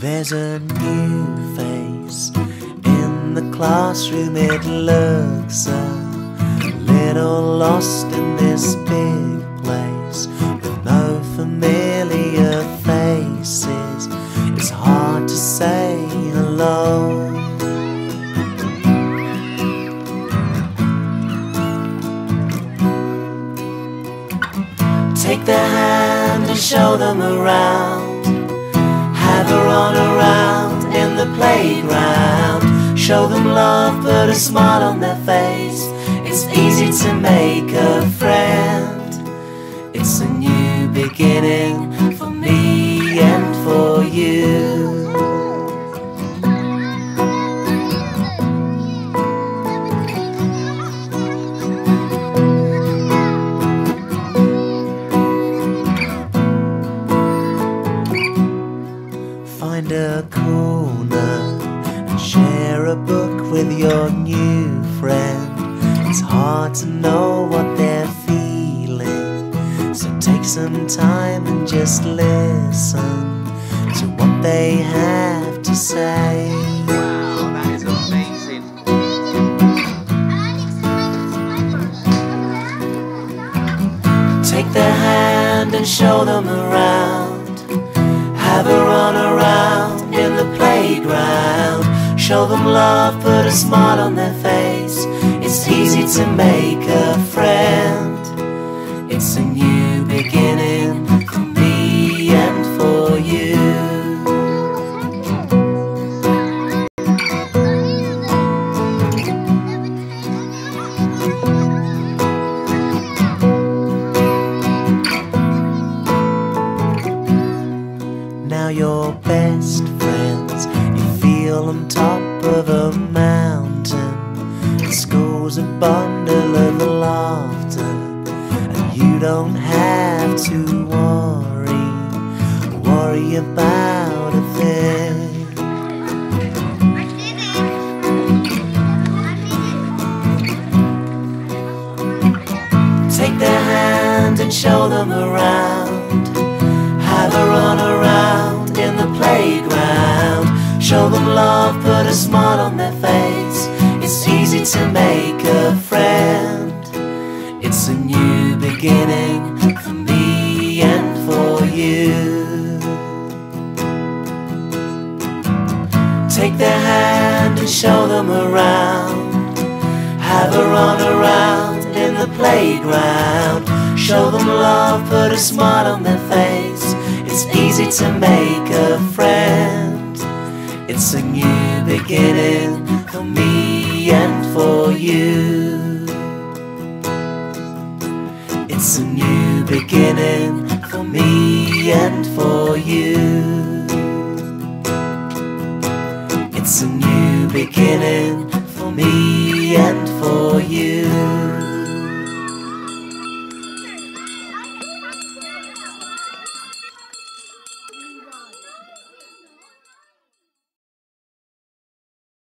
There's a new face in the classroom. It looks a little lost in this big place with no familiar faces. It's hard to say hello. Take their hand and show them around. Playground. Show them love, put a smile on their face. It's easy to make a friend. It's a new beginning for me and for you. Find a share a book with your new friend. It's hard to know what they're feeling, so take some time and just listen to what they have to say. Wow, that is amazing. Take their hand and show them around. Show them love, put a smile on their face. It's easy to make a friend. It's a new beginning for me and for you. Now you're best friends. You feel on top of a mountain. School's a bundle of laughter, and you don't have to worry, worry about a thing. Take their hand and show them around. Have a run around in the playground. Show them love, a smile on their face. It's easy to make a friend. It's a new beginning for me and for you. Take their hand and show them around. Have a run around in the playground. Show them love, put a smile on their face. It's easy to make a friend. It's a new beginning for me and for you. It's a new beginning for me and for you. It's a new beginning for me and for